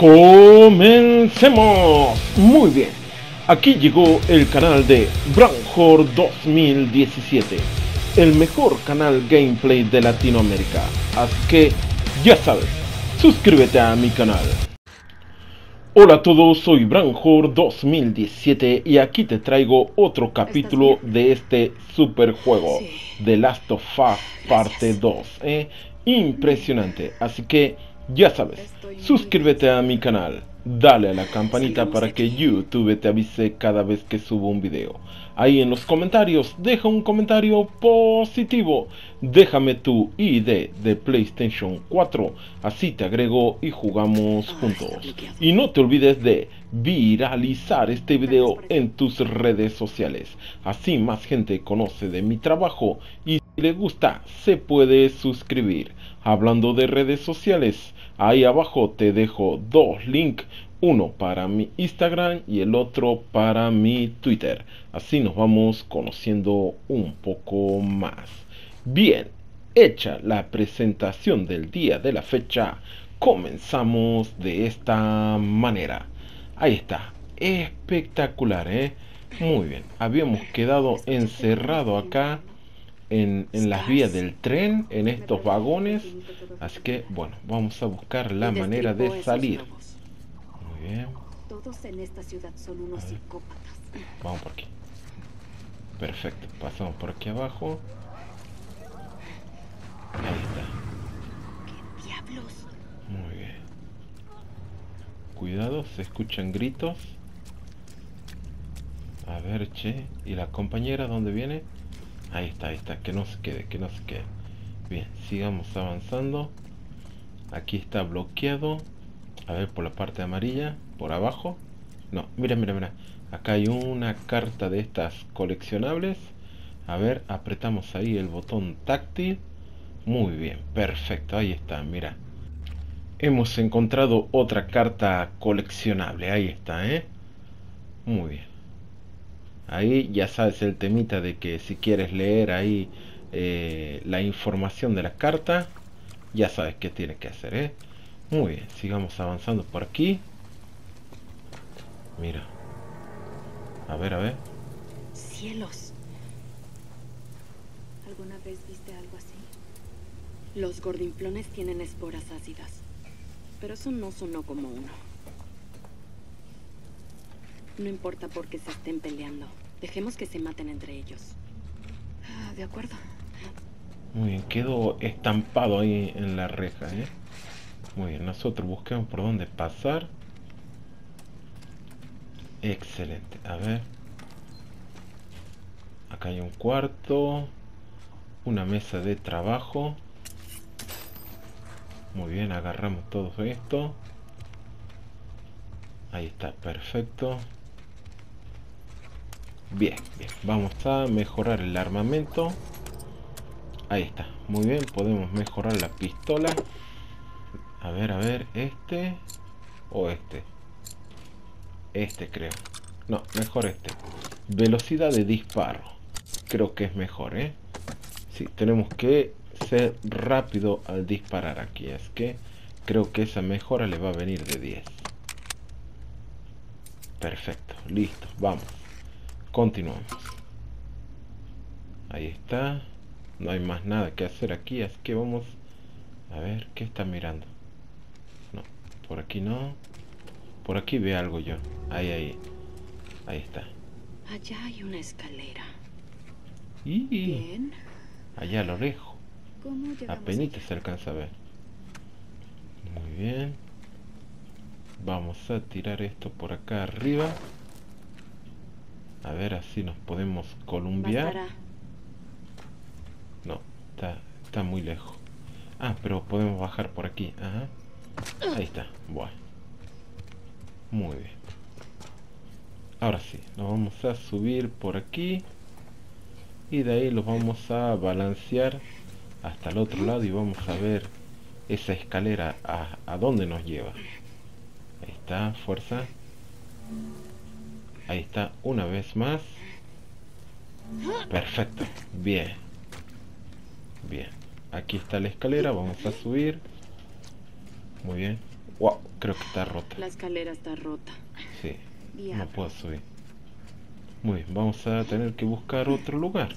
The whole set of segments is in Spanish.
Comencemos. Muy bien. Aquí llegó el canal de Branhor 2017. El mejor canal gameplay de Latinoamérica. Así que ya sabes, suscríbete a mi canal. Hola a todos, soy Branhor 2017 y aquí te traigo otro capítulo de este super juego, The Last of Us parte 2. ¿eh? Impresionante, así que ya sabes, suscríbete a mi canal, dale a la campanita para que YouTube te avise cada vez que subo un video. Ahí en los comentarios, deja un comentario positivo. Déjame tu ID de PlayStation 4, así te agrego y jugamos juntos. Y no te olvides de viralizar este video en tus redes sociales. Así más gente conoce de mi trabajo y si le gusta se puede suscribir. Hablando de redes sociales, ahí abajo te dejo dos links uno para mi Instagram y el otro para mi Twitter. Así nos vamos conociendo un poco más. Bien, hecha la presentación del día de la fecha, comenzamos de esta manera. Ahí está, espectacular, ¿eh? Muy bien, habíamos quedado encerrado acá en, en, las vías del tren, en estos vagones. Así que, bueno, vamos a buscar la manera de salir. Todos en esta ciudad son unos psicópatas. Vamos por aquí. Perfecto. Pasamos por aquí abajo. Ahí está. ¿Qué diablos? Muy bien. Cuidado, se escuchan gritos. A ver, che. ¿Y la compañera dónde viene? Ahí está, ahí está. Que no se quede, que no se quede. Bien, sigamos avanzando. Aquí está bloqueado. A ver, por la parte amarilla, por abajo. No, mira, mira, mira. Acá hay una carta de estas coleccionables. A ver, apretamos ahí el botón táctil. Muy bien, perfecto, ahí está, mira. Hemos encontrado otra carta coleccionable, ahí está, ¿eh? Muy bien. Ahí ya sabes el temita de que si quieres leer ahí eh, la información de la carta, ya sabes qué tienes que hacer, ¿eh? Muy bien, sigamos avanzando por aquí. Mira. A ver, a ver. Cielos. ¿Alguna vez viste algo así? Los gordinflones tienen esporas ácidas. Pero eso no sonó como uno. No importa por qué se estén peleando. Dejemos que se maten entre ellos. Ah, de acuerdo. Muy bien, quedó estampado ahí en la reja, ¿eh? Muy bien, nosotros busquemos por dónde pasar. Excelente, a ver. Acá hay un cuarto. Una mesa de trabajo. Muy bien, agarramos todo esto. Ahí está, perfecto. Bien, bien. Vamos a mejorar el armamento. Ahí está. Muy bien, podemos mejorar la pistola. A ver, a ver, este o este. Este creo. No, mejor este. Velocidad de disparo. Creo que es mejor, ¿eh? Sí, tenemos que ser rápido al disparar aquí. Es que creo que esa mejora le va a venir de 10. Perfecto, listo, vamos. Continuamos. Ahí está. No hay más nada que hacer aquí, así que vamos a ver qué está mirando. Por aquí no. Por aquí ve algo yo. Ahí, ahí. Ahí está. Allá hay una escalera. Y Bien. Allá a lo lejos. Apenas se alcanza a ver. Muy bien. Vamos a tirar esto por acá arriba. A ver, así nos podemos columbiar. No, está, está muy lejos. Ah, pero podemos bajar por aquí. Ajá. Ahí está. Bueno. Muy bien. Ahora sí, nos vamos a subir por aquí. Y de ahí los vamos a balancear hasta el otro lado y vamos a ver esa escalera a, a dónde nos lleva. Ahí está, fuerza. Ahí está, una vez más. Perfecto, bien. Bien. Aquí está la escalera, vamos a subir. Muy bien. Wow, creo que está rota. La escalera está rota. Sí, no puedo subir. Muy bien, vamos a tener que buscar otro lugar.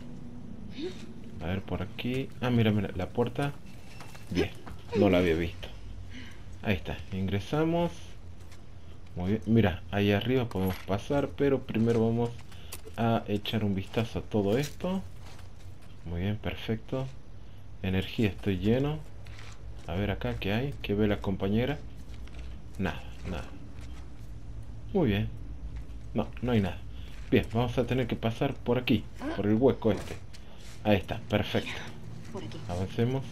A ver por aquí. Ah, mira, mira, la puerta. Bien, no la había visto. Ahí está, ingresamos. Muy bien, mira, ahí arriba podemos pasar, pero primero vamos a echar un vistazo a todo esto. Muy bien, perfecto. Energía, estoy lleno. A ver acá, ¿qué hay? ¿Qué ve la compañera? Nada, nada. Muy bien. No, no hay nada. Bien, vamos a tener que pasar por aquí, por el hueco este. Ahí está, perfecto. Avancemos.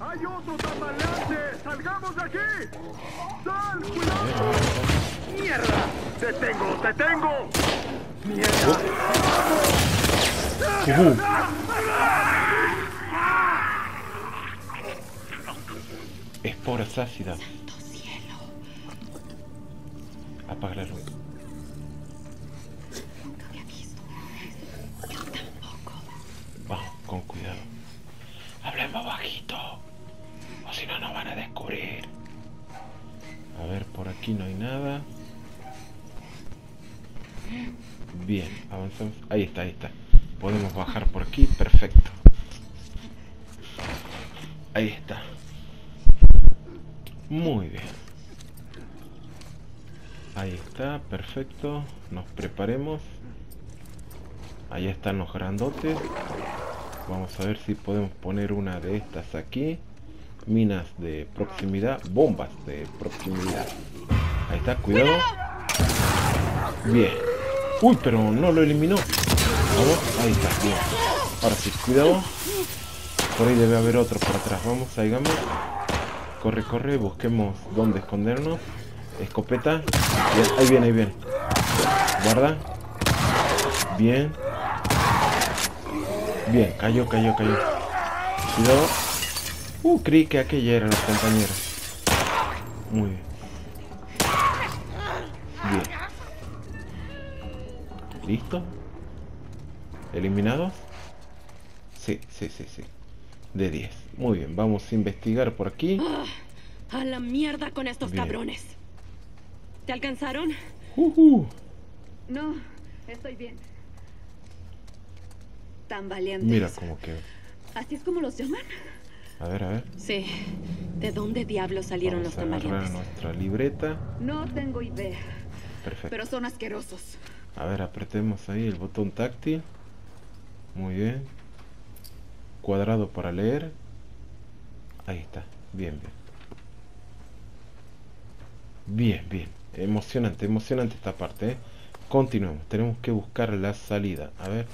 ¡Hay otro! ¡Salgamos de aquí! ¡Sal! A ¡Cuidado! ¡Mierda! ¡Te tengo! ¡Te tengo! ¡Mierda! Ujú. Esporas ácidas. ¡Santo cielo! Apaga la luz. Nunca había visto. Yo tampoco. Vamos, con cuidado. Hablemos bajito. O si no, nos van a descubrir. A ver, por aquí no hay nada. Bien, avanzamos. Ahí está, ahí está. Podemos bajar por aquí, perfecto. Ahí está. Muy bien. Ahí está, perfecto. Nos preparemos. Ahí están los grandotes. Vamos a ver si podemos poner una de estas aquí. Minas de proximidad, bombas de proximidad. Ahí está, cuidado. Bien. Uy, pero no lo eliminó. Vamos, ahí está, bien. Ahora sí, cuidado. Por ahí debe haber otro por atrás. Vamos, salgamos. Corre, corre, busquemos dónde escondernos. Escopeta. Bien, ahí viene, ahí viene. Guarda. Bien. Bien, cayó, cayó, cayó. Cuidado. Uh, creí que aquella era la compañera. Muy. Bien. ¿Listo? ¿Eliminados? Sí, sí, sí, sí. De 10. Muy bien, vamos a investigar por aquí. A la mierda con estos Bien. cabrones. ¿Te alcanzaron? Ujú. No, estoy bien. Tambaleantes. Mira como que... ¿Así es como los llaman? A ver, a ver. Sí. ¿De dónde diablos salieron Vamos los a nuestra libreta. No tengo idea, Perfecto. pero son asquerosos. A ver, apretemos ahí el botón táctil. Muy bien. Cuadrado para leer. Ahí está. Bien, bien. Bien, bien. Emocionante, emocionante esta parte. ¿eh? Continuemos. Tenemos que buscar la salida. A ver.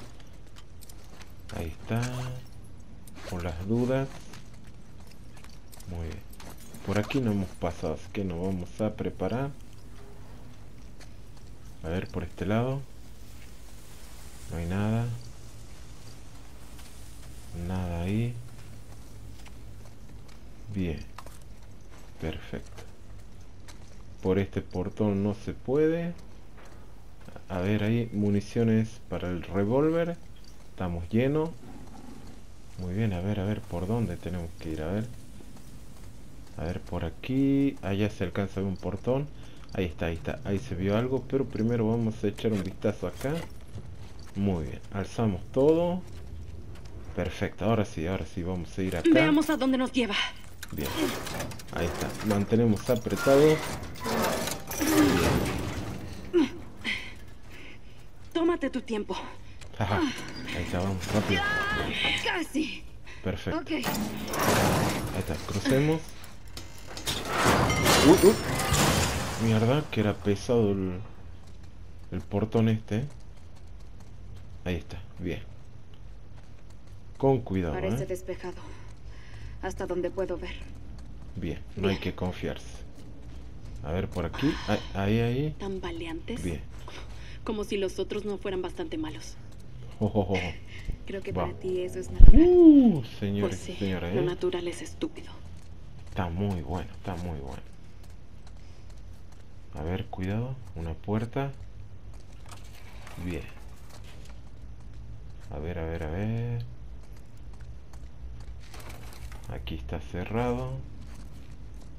Ahí está. Por las dudas. Muy bien. Por aquí no hemos pasado, así que nos vamos a preparar. A ver, por este lado. No hay nada. Nada ahí. Bien. Perfecto. Por este portón no se puede. A ver ahí, municiones para el revólver. Estamos llenos. Muy bien, a ver, a ver, ¿por dónde tenemos que ir? A ver. A ver, por aquí. Allá se alcanza un portón. Ahí está, ahí está. Ahí se vio algo. Pero primero vamos a echar un vistazo acá. Muy bien. Alzamos todo. Perfecto. Ahora sí, ahora sí. Vamos a ir acá. Veamos a dónde nos lleva. Bien. Ahí está. Mantenemos apretado. Tómate tu tiempo. Ajá. Ahí está, vamos rápido. Casi. Perfecto. Ahí está. Crucemos. Uy, uy. Mierda, que era pesado el, el portón este. Ahí está. Bien. Con cuidado, Parece ¿eh? despejado. Hasta donde puedo ver. Bien. No hay que confiarse. A ver, por aquí. Ahí, ahí. ahí. Tambaleantes. Bien. Como si los otros no fueran bastante malos. Oh, oh, oh. Creo que para ti eso es natural. Uh, señores, pues sí, señores, lo ¿eh? natural es estúpido. Está muy bueno, está muy bueno. A ver, cuidado, una puerta. Bien. A ver, a ver, a ver. Aquí está cerrado.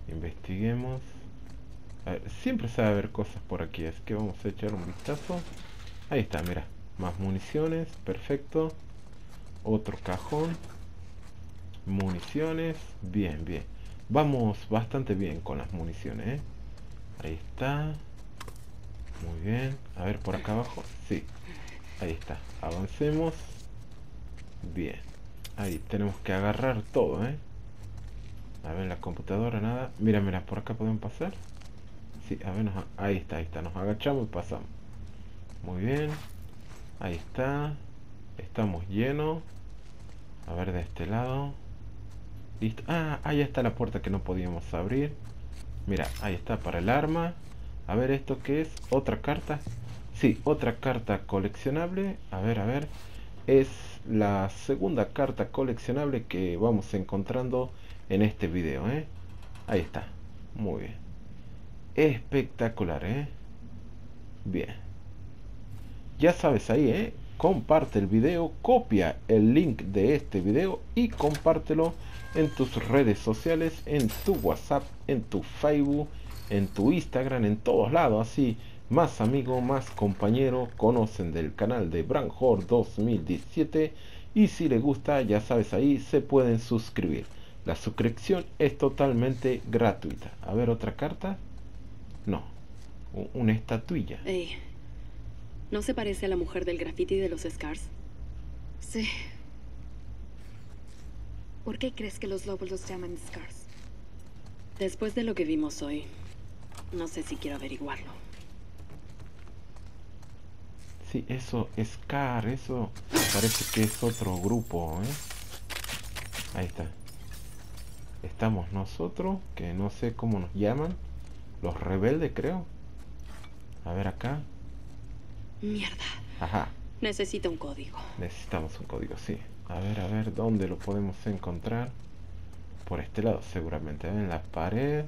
Investiguemos. A ver, siempre sabe haber cosas por aquí, es que vamos a echar un vistazo. Ahí está, mira. Más municiones, perfecto. Otro cajón. Municiones, bien, bien. Vamos bastante bien con las municiones, ¿eh? Ahí está. Muy bien. A ver, por acá abajo. Sí. Ahí está. Avancemos. Bien. Ahí tenemos que agarrar todo, ¿eh? A ver, la computadora, nada. Mira, mira, por acá podemos pasar. Sí, a ver, ahí está, ahí está. Nos agachamos y pasamos. Muy bien. Ahí está. Estamos llenos. A ver, de este lado. Listo. Ah, ahí está la puerta que no podíamos abrir. Mira, ahí está para el arma. A ver, ¿esto qué es? ¿Otra carta? Sí, otra carta coleccionable. A ver, a ver. Es la segunda carta coleccionable que vamos encontrando en este video, ¿eh? Ahí está. Muy bien. Espectacular, ¿eh? Bien. Ya sabes ahí, ¿eh? Comparte el video, copia el link de este video y compártelo en tus redes sociales, en tu WhatsApp, en tu Facebook, en tu Instagram, en todos lados. Así más amigos, más compañeros conocen del canal de Branhor 2017 y si les gusta, ya sabes ahí, se pueden suscribir. La suscripción es totalmente gratuita. A ver, otra carta. No, una estatuilla. Ey, ¿no se parece a la mujer del graffiti de los Scars? Sí. ¿Por qué crees que los lobos los llaman Scars? Después de lo que vimos hoy, no sé si quiero averiguarlo. Sí, eso, Scar, eso parece que es otro grupo, ¿eh? Ahí está. Estamos nosotros, que no sé cómo nos llaman. Los rebeldes, creo. A ver acá. Mierda. Ajá. Necesito un código. Necesitamos un código, sí. A ver, a ver, ¿dónde lo podemos encontrar? Por este lado, seguramente. En la pared.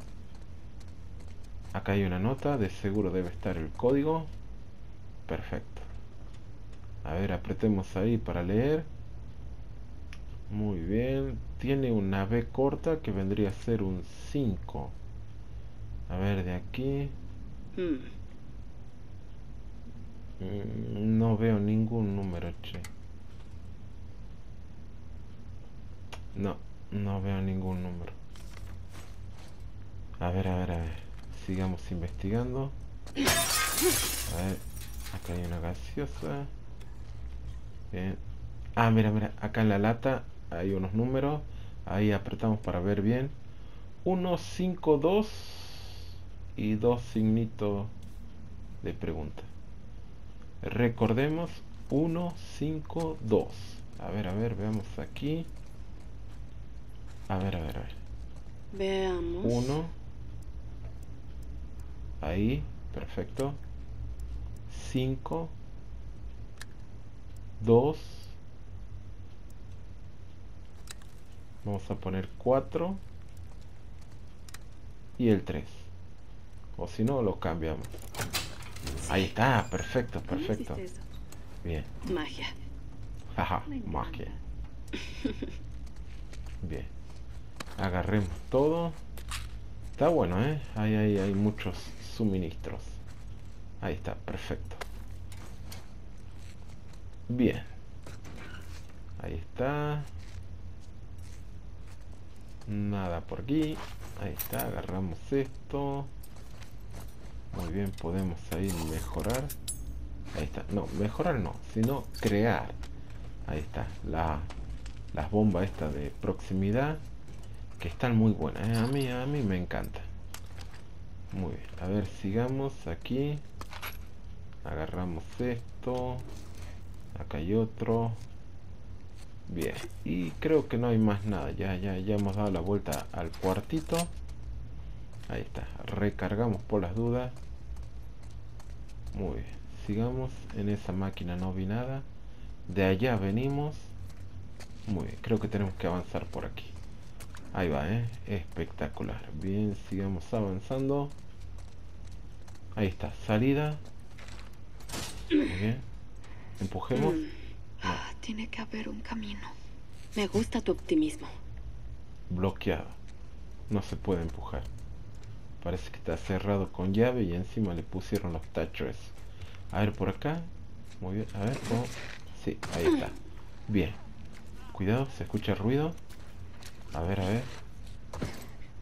Acá hay una nota, de seguro debe estar el código. Perfecto. A ver, apretemos ahí para leer. Muy bien. Tiene una B corta que vendría a ser un 5. A ver, de aquí. Hmm. Mm, No veo ningún número, che. No, no veo ningún número. A ver, a ver, a ver. Sigamos investigando. A ver, acá hay una gaseosa. Bien. Ah, mira, mira, acá en la lata hay unos números. Ahí apretamos para ver bien. 1, 5, 2 y dos signitos de pregunta. Recordemos 1, 5, 2. A ver, a ver, veamos aquí. A ver, a ver, a ver. Veamos. 1. Ahí, perfecto. 5. 2. Vamos a poner 4. Y el 3. O si no, lo cambiamos. Ahí está, perfecto, ¿Cómo perfecto. Bien. Magia. Ajá, magia. Bien. Agarremos todo. Está bueno, ¿eh? Ahí, ahí hay muchos suministros. Ahí está, perfecto. Bien. Ahí está. Nada por aquí. Ahí está, agarramos esto. Muy bien, podemos ahí mejorar. Ahí está. No, mejorar no, sino crear. Ahí está. La, las bombas estas de proximidad. Que están muy buenas. ¿eh? A mí, a mí me encanta. Muy bien. A ver, sigamos aquí. Agarramos esto. Acá hay otro. Bien. Y creo que no hay más nada. Ya, ya, ya hemos dado la vuelta al cuartito. Ahí está. Recargamos por las dudas. Muy bien. Sigamos en esa máquina. No vi nada. De allá venimos. Muy bien. Creo que tenemos que avanzar por aquí. Ahí va, ¿eh? Espectacular. Bien, sigamos avanzando. Ahí está. Salida. Muy bien. Empujemos. Mm, Ah, Tiene que haber un camino. Me gusta tu optimismo. Bloqueado. No se puede empujar. Parece que está cerrado con llave y encima le pusieron los touchers. A ver por acá. Muy bien. A ver. Oh. Sí, ahí está. Bien. Cuidado, se escucha ruido. A ver, a ver.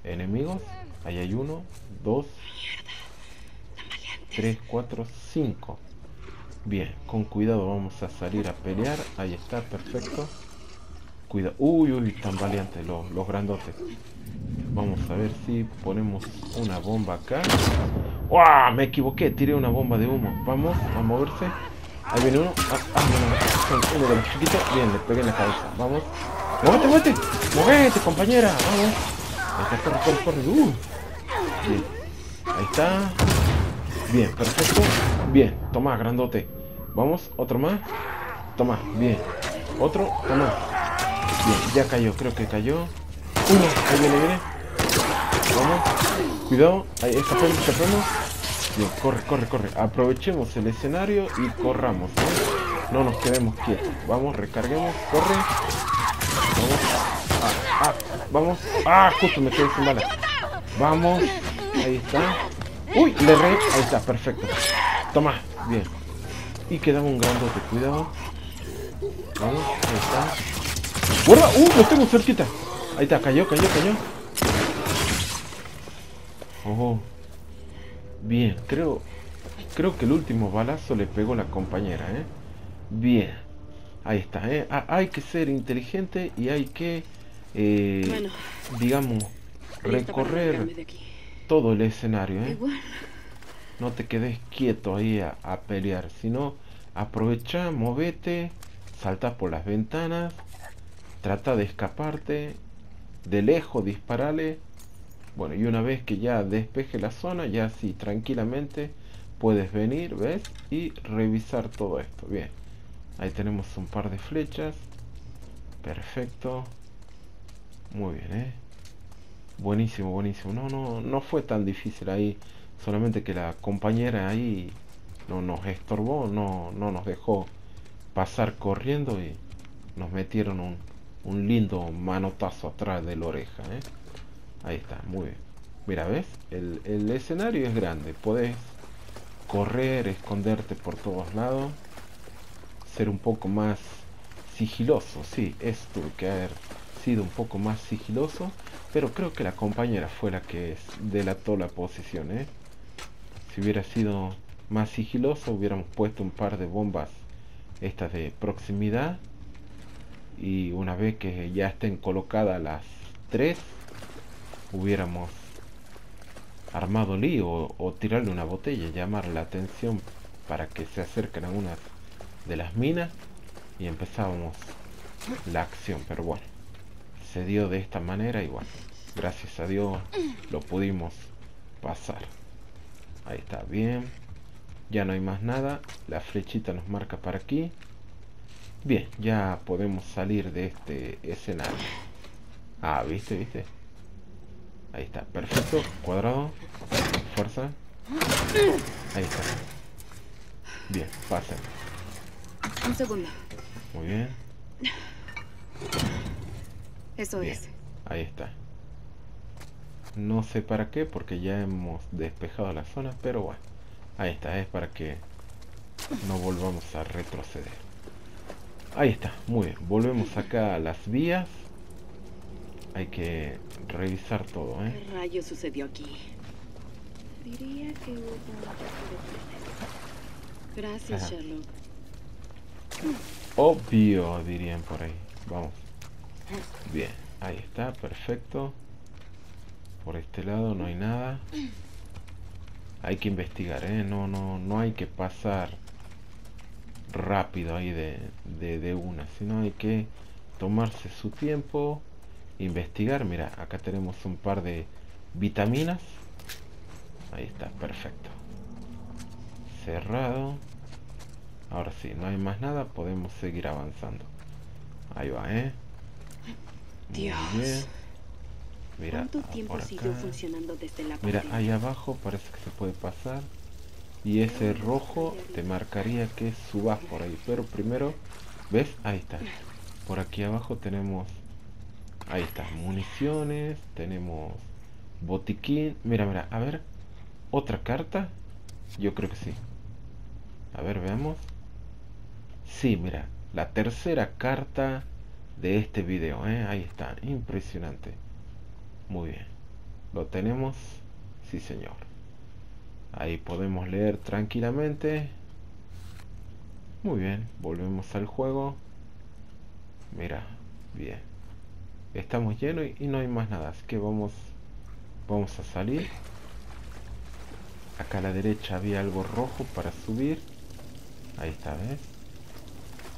Enemigos. Ahí hay uno, dos, tres, cuatro, cinco. Bien, con cuidado vamos a salir a pelear. Ahí está, perfecto. Cuidado. Uy, uy, tan valientes los, los grandotes. Vamos a ver si ponemos una bomba acá. ¡Wow! Me equivoqué, tiré una bomba de humo. Vamos a moverse. Ahí viene uno. Ah, ah no, no, uno de los chiquitos. Bien, le pegué en la cabeza. Vamos. ¡Muévete, muévete! ¡Muévete, compañera! Vamos. Ahí está, corre, corre, corre. Uh. Bien. Ahí está. Bien, perfecto. Bien, toma, grandote. Vamos, otro más. Toma, bien. Otro, toma. Bien, ya cayó, creo que cayó. Uno, ahí viene, viene. Vamos. Cuidado. Ahí está frente. Bien, corre, corre, corre. Aprovechemos el escenario y corramos. ¿eh? No nos quedemos quietos. Vamos, recarguemos. Corre. Vamos. Ah, vamos. Ah, justo me quedé sin bala. Vamos. Ahí está. Uy, le re. Ahí está, perfecto. Toma. Bien. Y quedaba un grandote. Cuidado. Vamos. Ahí está. ¡Guarda! ¡Uh! Lo tengo cerquita. Ahí está, cayó, cayó, cayó. Oh. Bien, creo creo que el último balazo le pegó la compañera, ¿eh? Bien. Ahí está, ¿eh? Ah, hay que ser inteligente y hay que, eh, digamos, recorrer todo el escenario, ¿eh? No te quedes quieto ahí a, a pelear, sino aprovecha, movete, salta por las ventanas, trata de escaparte, de lejos disparale bueno, y una vez que ya despeje la zona, ya así tranquilamente puedes venir, ¿ves? Y revisar todo esto. Bien, ahí tenemos un par de flechas. Perfecto. Muy bien, ¿eh? Buenísimo, buenísimo. No, no, no fue tan difícil ahí. Solamente que la compañera ahí no nos estorbó, no, no nos dejó pasar corriendo y nos metieron un, un lindo manotazo atrás de la oreja, ¿eh? Ahí está, muy bien. Mira, ¿ves? El, el escenario es grande. Puedes correr, esconderte por todos lados. Ser un poco más sigiloso. Sí, esto que haber sido un poco más sigiloso. Pero creo que la compañera fue la que delató la posición, ¿eh? Si hubiera sido más sigiloso, hubiéramos puesto un par de bombas estas de proximidad. Y una vez que ya estén colocadas las tres, hubiéramos armado lío o, tirarle una botella, llamar la atención para que se acerquen a una de las minas y empezábamos la acción. Pero bueno, se dio de esta manera y bueno, gracias a Dios lo pudimos pasar. Ahí está, bien. Ya no hay más nada. La flechita nos marca para aquí. Bien, ya podemos salir de este escenario. Ah, viste, viste. Ahí está, perfecto. Cuadrado. Fuerza. Ahí está. Bien, pasa. Un segundo. Muy bien. Eso es. Ahí está. No sé para qué, porque ya hemos despejado la zona, pero bueno. Ahí está, es para que no volvamos a retroceder. Ahí está, muy bien. Volvemos acá a las vías. Hay que revisar todo, ¿eh? ¿Qué rayo sucedió aquí? Diría que hubo Gracias, Sherlock. Obvio, dirían por ahí. Vamos. Bien, ahí está, perfecto. Por este lado no hay nada. Hay que investigar, ¿eh? No, no, no hay que pasar rápido ahí de, de, de una, sino hay que tomarse su tiempo investigar. Mira, acá tenemos un par de vitaminas. Ahí está, perfecto. Cerrado. Ahora sí, no hay más nada, podemos seguir avanzando. Ahí va, ¿eh? Dios. Mira, ¿Cuánto tiempo siguió funcionando desde la Mira, ahí abajo parece que se puede pasar. Y ese rojo te marcaría que subas por ahí. Pero primero, ¿ves? Ahí está. Por aquí abajo tenemos Ahí está, municiones, tenemos Botiquín. Mira, mira, a ver. ¿Otra carta? Yo creo que sí. A ver, veamos. Sí, mira. La tercera carta de este video. ¿eh? Ahí está. Impresionante. Muy bien. Lo tenemos. Sí, señor. Ahí podemos leer tranquilamente. Muy bien. Volvemos al juego. Mira. Bien. Estamos llenos y no hay más nada. Así que vamos, vamos a salir. Acá a la derecha había algo rojo para subir. Ahí está, ¿ves?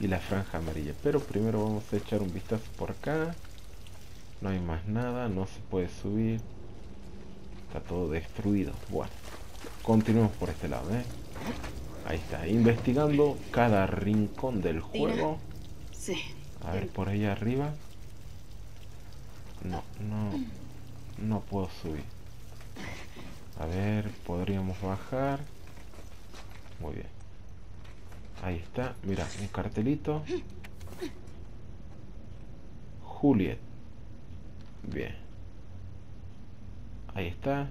Y la franja amarilla. Pero primero vamos a echar un vistazo por acá. No hay más nada, no se puede subir. Está todo destruido. Bueno, continuemos por este lado, ¿eh? Ahí está, investigando cada rincón del juego. Sí. A ver, por ahí arriba. No, no, no puedo subir. A ver, podríamos bajar. Muy bien. Ahí está, mira, un cartelito. Juliet. Bien. Ahí está.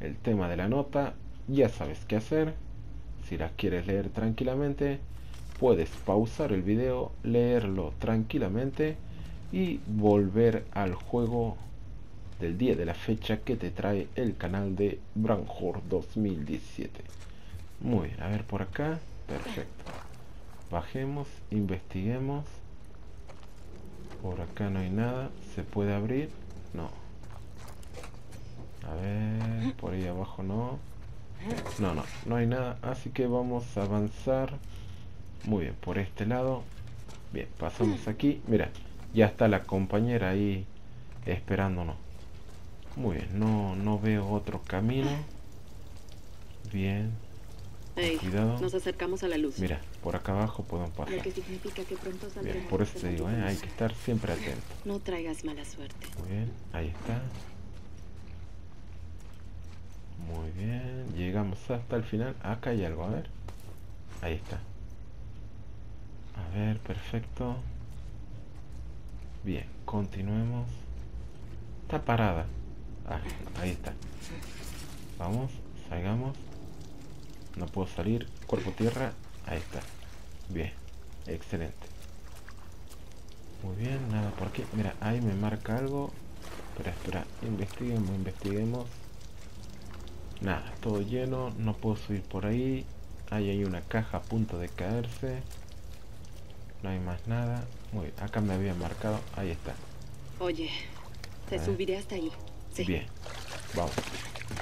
El tema de la nota. Ya sabes qué hacer. Si la quieres leer tranquilamente, puedes pausar el video, leerlo tranquilamente y volver al juego del día de la fecha que te trae el canal de Branhor 2017. Muy bien, a ver por acá. Perfecto. Bajemos, investiguemos. Por acá no hay nada. ¿Se puede abrir? No. A ver, por ahí abajo no. No, no, no hay nada. Así que vamos a avanzar. Muy bien, por este lado. Bien, pasamos aquí. Mira, ya está la compañera ahí esperándonos. Muy bien, no, no veo otro camino. Bien. Ey, Cuidado. nos acercamos a la luz. Mira, por acá abajo podemos pasar. Lo que significa que pronto Bien, por eso te digo, ¿eh? hay que estar siempre atento. No traigas mala suerte. Muy bien, ahí está. Muy bien, llegamos hasta el final. Acá hay algo, a ver. Ahí está. A ver, perfecto. Bien, continuemos. Está parada. Ah, ahí está. Vamos, salgamos. No puedo salir. Cuerpo tierra. Ahí está. Bien, excelente. Muy bien, nada por aquí. Mira, ahí me marca algo. Espera, espera. Investiguemos, investiguemos. Nada, todo lleno. No puedo subir por ahí. Ahí hay una caja a punto de caerse. No hay más nada. Muy bien, acá me había marcado. Ahí está. Oye, te subiré hasta ahí. Sí. Bien. Vamos.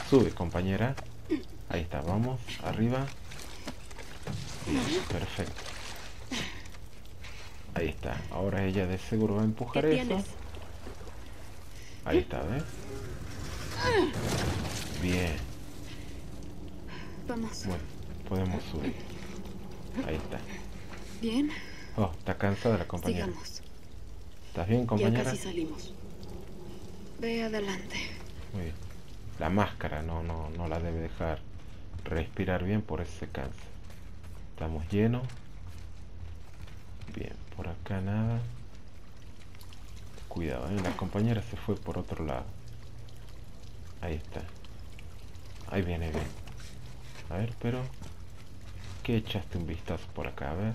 Sube, compañera. Ahí está, vamos. Arriba. Perfecto. Ahí está. Ahora ella de seguro va a ¿Qué empujar eso. tienes? Ahí está, ¿ves? Bien. Vamos. Bueno, podemos subir. Ahí está. Bien, Oh, está cansada la compañera. sigamos. ¿Estás bien, Ya compañera? casi salimos. Ve adelante. Muy bien. La máscara no, no, no la debe dejar respirar bien, por eso se cansa. Estamos llenos. Bien, por acá nada. Cuidado, ¿eh? la compañera se fue por otro lado. Ahí está. Ahí viene bien. A ver, pero... ¿Qué echaste un vistazo por acá? A ver.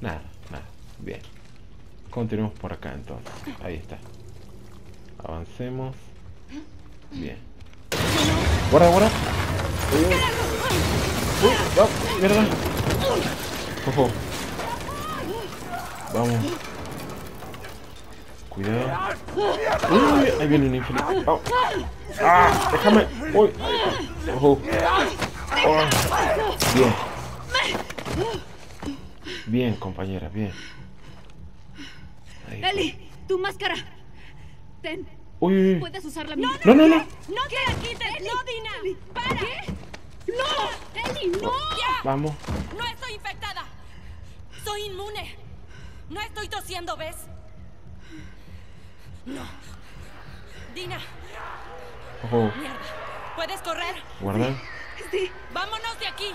Nada, nada. Bien. Continuemos por acá entonces. Ahí está. Avancemos. Bien. Guarda, guarda. Uy, uy. Uy, no, mierda. Ojo. Vamos. Cuidado. Uy, uy, uy, ahí viene un infeliz. Vamos. Ah, déjame. Uy. Ojo. Oh. Bien. Bien, compañera, bien. Eli, tu máscara. Ten, Uy, uy, uy. puedes usar la. No, no, no. No te la quites. No, Dina. Para. ¿Qué? No, Eli, no. Vamos. No estoy infectada. Soy inmune. No estoy tosiendo, ¿ves? No. Dina, Ojo. mierda. ¿Puedes correr? Guarda. Sí. Vámonos de aquí.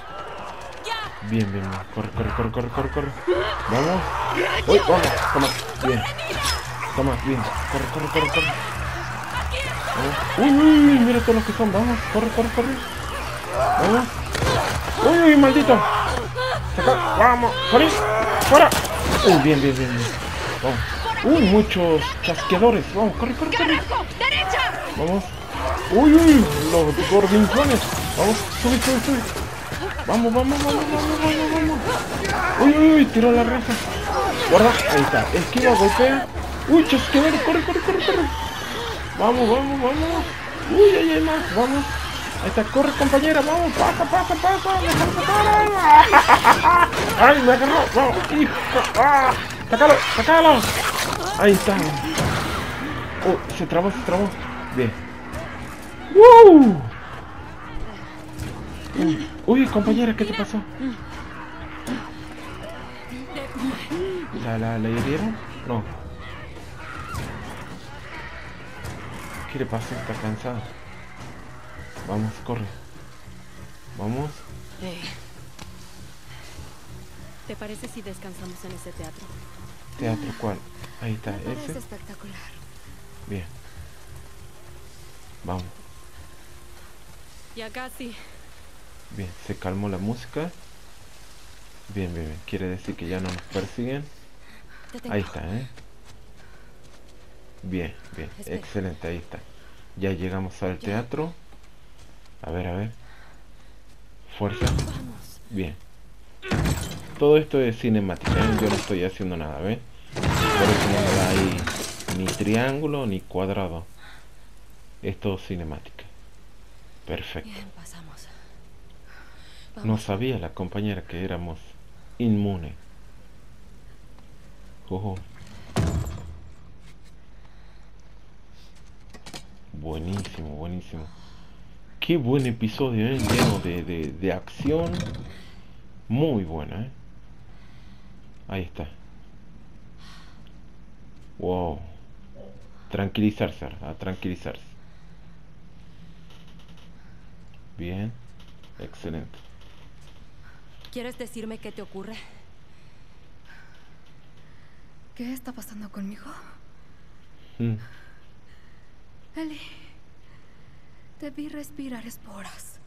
Ya. Bien, bien, bien. Corre, corre, corre, corre, corre, corre. Vamos. Uy, vamos. Toma. Bien. Toma, bien. Corre, corre, corre, corre. Uy, uy, mira todos los que son. Vamos, corre, corre, corre. Vamos. Uy, uy, maldito. Saca. Vamos, corre. Fuera. Uy, bien, bien, bien. Vamos. Uy, muchos chasqueadores. Vamos, corre, corre, corre. Vamos. Uy, uy, los gordinzones. Vamos, sube, sube, sube. Vamos, vamos, vamos, vamos, vamos, vamos. Uy, uy, uy, tiró la raza. Guarda, ahí está. Esquiva, golpea. Uy, chasqueador, corre, corre, corre, corre. Vamos, vamos, vamos. Uy, ahí hay más, vamos. Ahí está, corre compañera, vamos, pasa, pasa, pasa. Déjalo pasar. Ay, me agarró. Vamos, hijo. Ah, sácalo, sácalo. Ahí está. Oh, se trabó, se trabó. Bien. Uy, Uy, compañera, ¿qué te pasó? ¿La, la, la hirieron? No. ¿Qué le pasa? Está cansada. Vamos, corre. Vamos. Eh. ¿Te parece si descansamos en ese teatro? Teatro, ¿cuál? Ahí está, Me ese. espectacular. Bien. Vamos. Ya casi. Bien, se calmó la música. Bien, bien, bien. Quiere decir que ya no nos persiguen. Ahí está, ¿eh? Bien, bien. Espera. Excelente, ahí está. Ya llegamos al Ya. teatro. A ver, a ver. Fuerza. Vamos. Bien. Todo esto es cinemática, ¿eh? yo no estoy haciendo nada, ¿ves? Por eso no me da ahí ni triángulo ni cuadrado. Es todo cinemática. Perfecto. Bien, pasamos. No sabía la compañera que éramos inmunes. Ojo. Buenísimo, buenísimo. Qué buen episodio, ¿eh? lleno de, de, de acción. Muy bueno, ¿eh? Ahí está. Wow. Tranquilizarse, a tranquilizarse. Bien. Excelente. ¿Quieres decirme qué te ocurre? ¿Qué está pasando conmigo? Mm. Ellie, debí respirar esporas.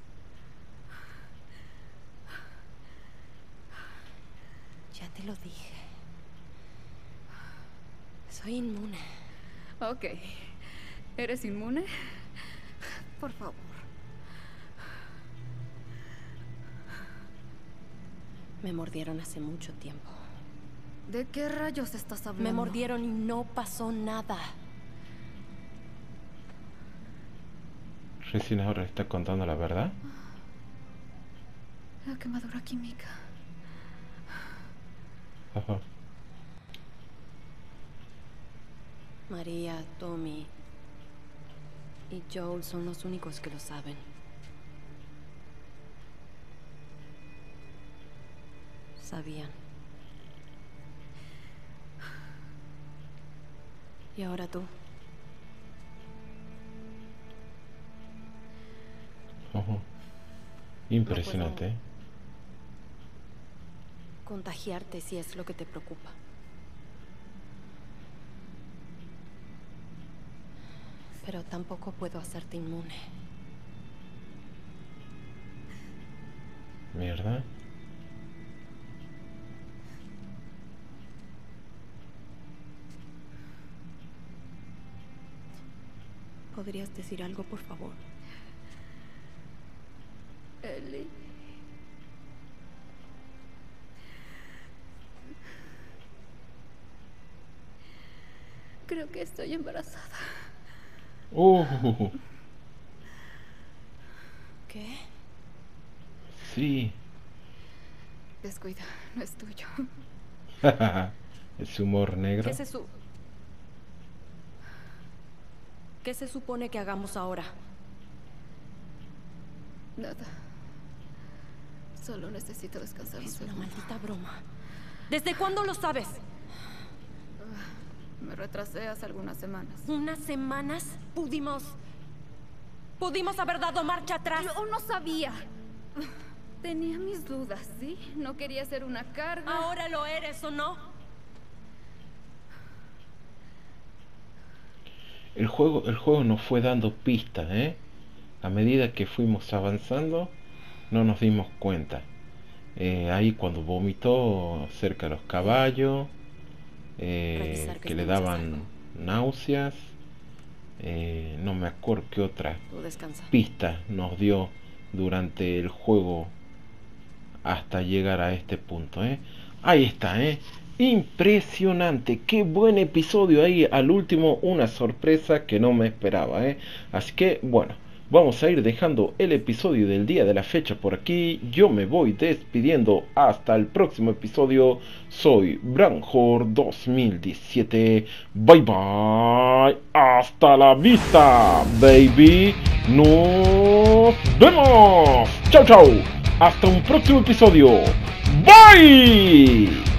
Ya te lo dije. Soy inmune. Ok. ¿Eres inmune? Por favor. Me mordieron hace mucho tiempo. ¿De qué rayos estás hablando? Me mordieron y no pasó nada. Recién ahora está contando la verdad. La quemadura química. Ajá. María, Tommy y Joel son los únicos que lo saben. Sabían. ¿Y ahora tú? Ojo. Impresionante, ¿eh? Contagiarte si es lo que te preocupa. Pero tampoco puedo hacerte inmune. ¿Verdad? ¿Podrías decir algo, por favor? Creo que estoy embarazada. Uh, ¿Qué? sí. Descuida, no es tuyo. es humor negro. ¿Qué se su... ¿Qué se supone que hagamos ahora? Nada. Solo necesito descansar un Es una segundo. maldita broma. ¿Desde cuándo lo sabes? Me retrasé hace algunas semanas. ¿Unas semanas? Pudimos... Pudimos haber dado marcha atrás. Yo no sabía. Tenía mis dudas, ¿sí? No quería ser una carga. ¿Ahora lo eres o no? el juego, el juego nos fue dando pistas, ¿eh? A medida que fuimos avanzando, no nos dimos cuenta. Eh, ahí cuando vomitó cerca de los caballos, eh, que, le daban náuseas, eh, no me acuerdo qué otra pista nos dio durante el juego hasta llegar a este punto. ¿eh? Ahí está, ¿eh? Impresionante, qué buen episodio ahí. Al último, una sorpresa que no me esperaba, ¿eh? Así que, bueno, vamos a ir dejando el episodio del día de la fecha por aquí. Yo me voy despidiendo hasta el próximo episodio. Soy Branjor 2017. Bye bye. Hasta la vista, baby. Nos vemos. Chao, chao. Hasta un próximo episodio. Bye.